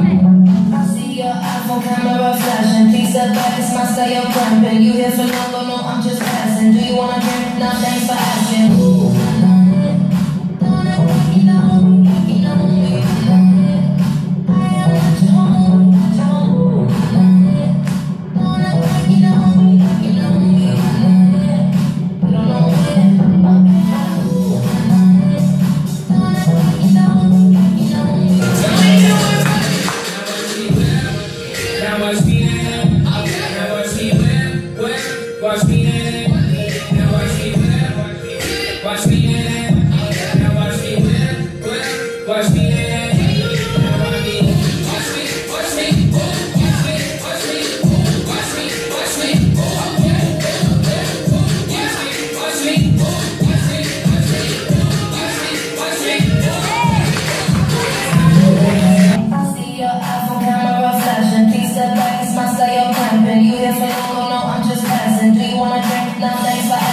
I see your iPhone camera flashing. Please step back, it's my style cramping. You here for long, but no, I'm just passing. Do you wanna drink? Nah, thanks for asking. Watch me. and do you wanna drink? Nothing but